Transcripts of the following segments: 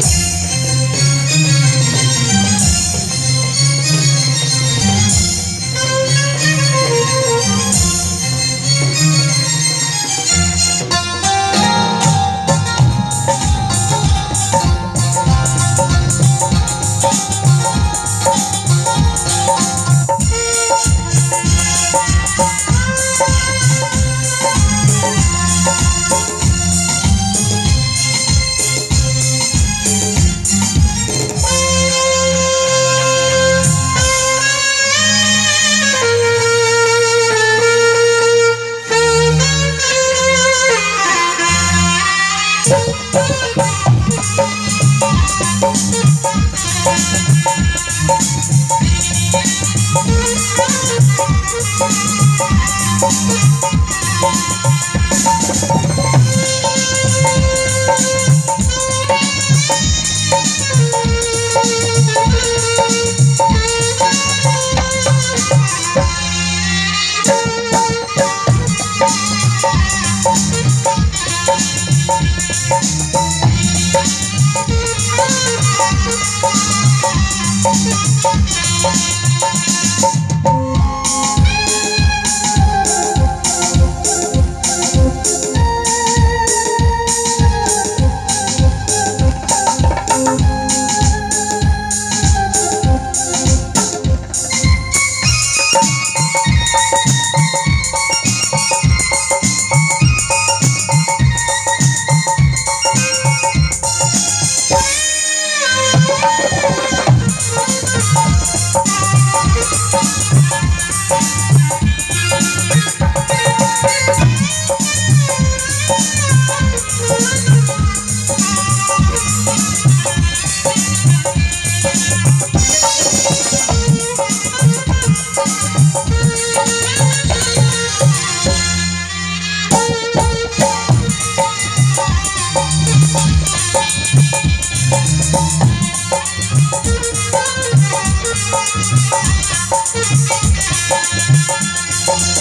Bye. Bye.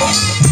Thank